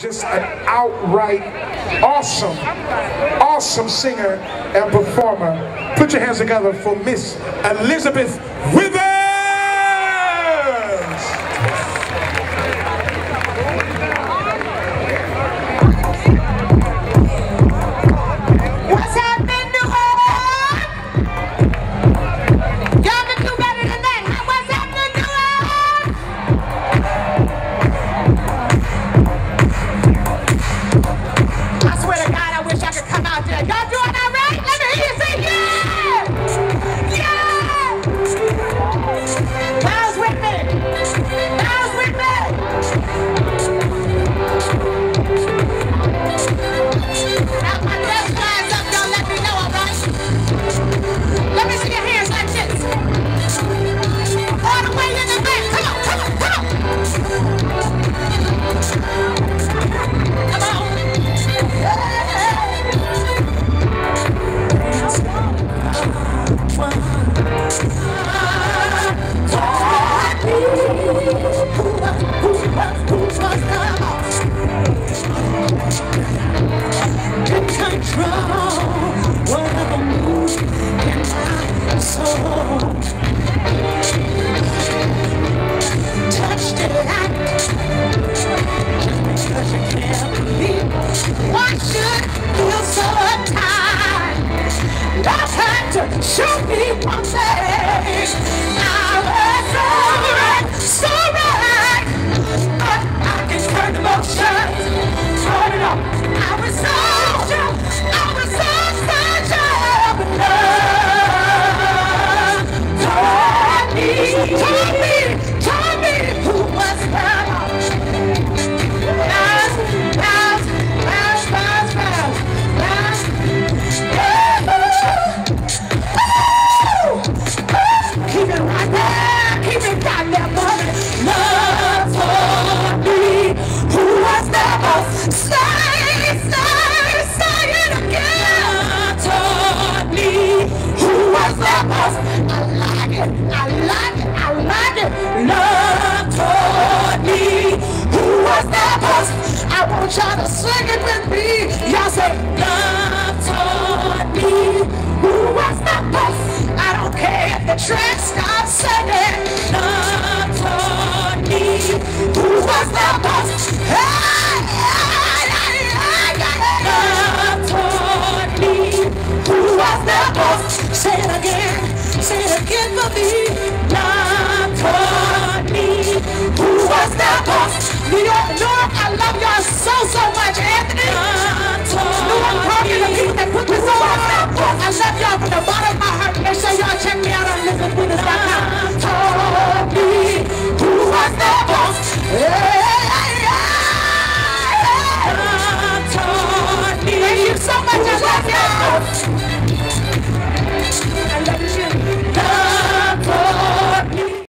just an outright awesome, awesome singer and performer. Put your hands together for Miss Elisabeth Withers. Show me one thing. try to sing it with me. Y'all say, love taught me who was the best. I don't care if the track stops singing. Love taught me who was the best. Hey, hey, hey, hey, hey. Love taught who was the best. Say it again, say it again for me. Love taught me who was the boss? We don't know. I love you.